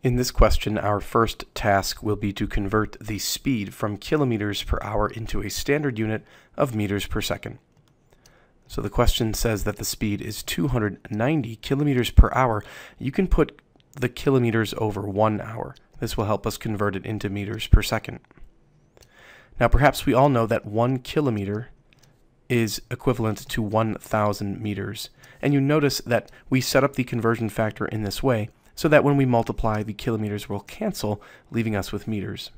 In this question, our first task will be to convert the speed from kilometers per hour into a standard unit of meters per second. So the question says that the speed is 290 kilometers per hour. You can put the kilometers over one hour. This will help us convert it into meters per second. Now perhaps we all know that one kilometer is equivalent to 1,000 meters. And you notice that we set up the conversion factor in this way so that when we multiply, the kilometers will cancel, leaving us with meters.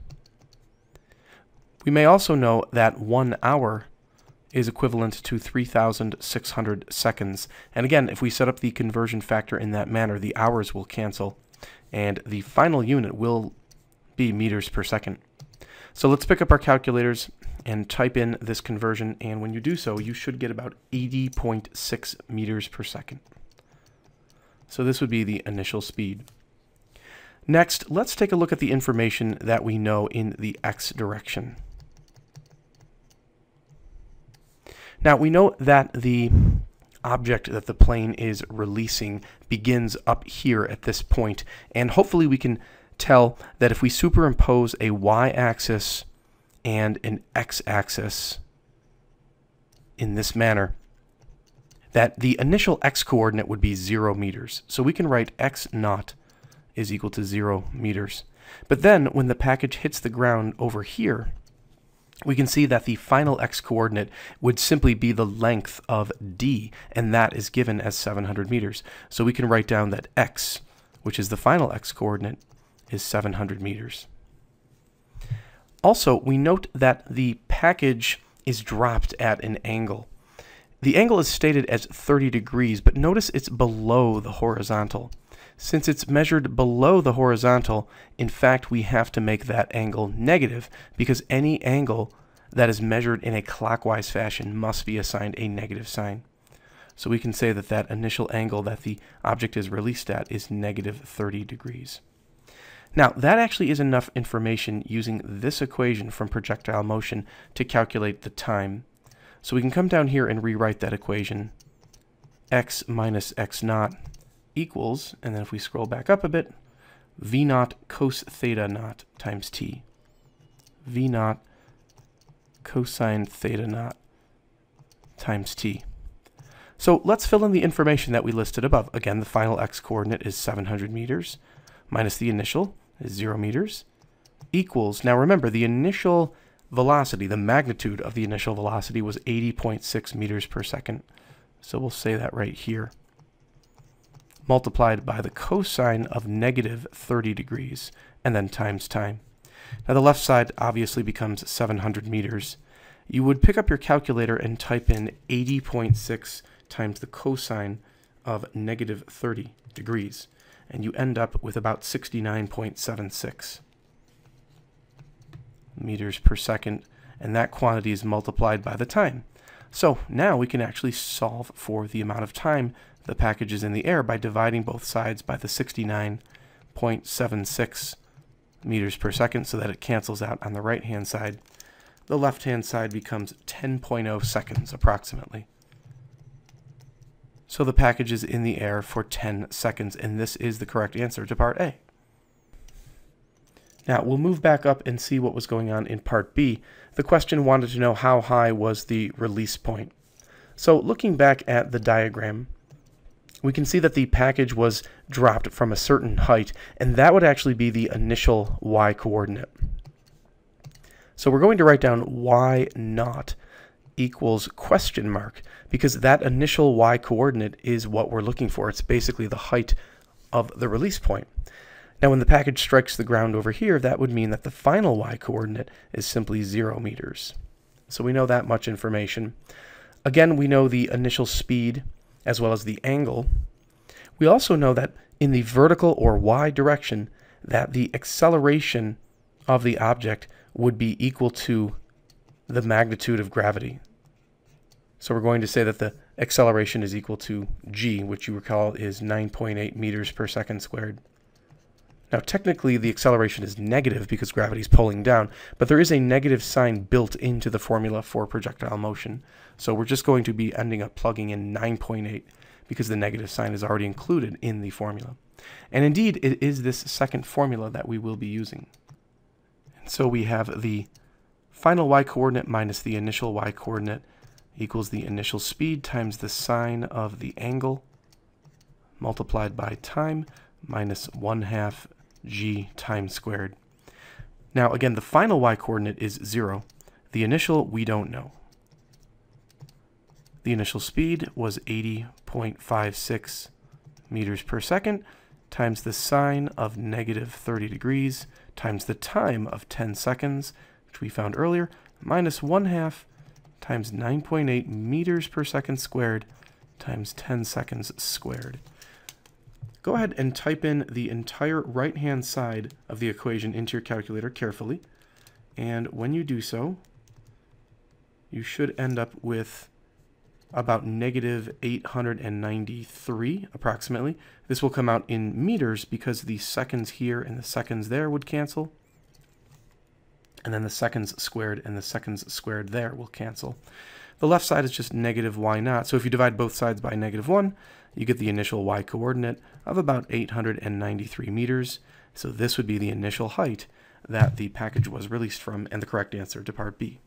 We may also know that one hour is equivalent to 3,600 seconds. And again, if we set up the conversion factor in that manner, the hours will cancel, and the final unit will be meters per second. So let's pick up our calculators and type in this conversion, and when you do so, you should get about 80.6 meters per second. So this would be the initial speed. Next, let's take a look at the information that we know in the x direction. Now, we know that the object that the plane is releasing begins up here at this point, and hopefully we can tell that if we superimpose a y-axis and an x-axis in this manner, that the initial x coordinate would be 0 meters. So we can write x naught is equal to 0 meters. But then when the package hits the ground over here, we can see that the final x coordinate would simply be the length of d, and that is given as 700 meters. So we can write down that x, which is the final x coordinate, is 700 meters. Also, we note that the package is dropped at an angle. The angle is stated as 30 degrees, but notice it's below the horizontal. Since it's measured below the horizontal, in fact, we have to make that angle negative because any angle that is measured in a clockwise fashion must be assigned a negative sign. So we can say that that initial angle that the object is released at is negative 30 degrees. Now, that actually is enough information using this equation from projectile motion to calculate the time so we can come down here and rewrite that equation. x minus x naught equals, and then if we scroll back up a bit, v naught cos theta naught times t. v naught cosine theta naught times t. So let's fill in the information that we listed above. Again, the final x coordinate is 700 meters minus the initial is 0 meters equals, now remember, the initial velocity, the magnitude of the initial velocity was 80.6 meters per second. So we'll say that right here. Multiplied by the cosine of negative 30 degrees, and then times time. Now the left side obviously becomes 700 meters. You would pick up your calculator and type in 80.6 times the cosine of negative 30 degrees, and you end up with about 69.76 meters per second, and that quantity is multiplied by the time. So now we can actually solve for the amount of time the package is in the air by dividing both sides by the 69.76 meters per second so that it cancels out on the right hand side. The left hand side becomes 10.0 seconds approximately. So the package is in the air for 10 seconds, and this is the correct answer to part A. Now, we'll move back up and see what was going on in part B. The question wanted to know how high was the release point. So looking back at the diagram, we can see that the package was dropped from a certain height, and that would actually be the initial y coordinate. So we're going to write down y naught equals question mark, because that initial y coordinate is what we're looking for. It's basically the height of the release point. Now when the package strikes the ground over here, that would mean that the final y coordinate is simply 0 meters. So we know that much information. Again, we know the initial speed as well as the angle. We also know that in the vertical or y direction, that the acceleration of the object would be equal to the magnitude of gravity. So we're going to say that the acceleration is equal to g, which you recall is 9.8 meters per second squared. Now, technically, the acceleration is negative because gravity is pulling down, but there is a negative sign built into the formula for projectile motion. So we're just going to be ending up plugging in 9.8 because the negative sign is already included in the formula. And indeed, it is this second formula that we will be using. And so we have the final y-coordinate minus the initial y-coordinate equals the initial speed times the sine of the angle multiplied by time minus 1 half g times squared. Now again, the final y-coordinate is 0. The initial, we don't know. The initial speed was 80.56 meters per second times the sine of negative 30 degrees times the time of 10 seconds which we found earlier, minus 1 half times 9.8 meters per second squared times 10 seconds squared. Go ahead and type in the entire right-hand side of the equation into your calculator carefully. And when you do so, you should end up with about negative 893 approximately. This will come out in meters because the seconds here and the seconds there would cancel and then the seconds squared and the seconds squared there will cancel. The left side is just negative y naught, so if you divide both sides by negative 1, you get the initial y coordinate of about 893 meters, so this would be the initial height that the package was released from, and the correct answer to part B.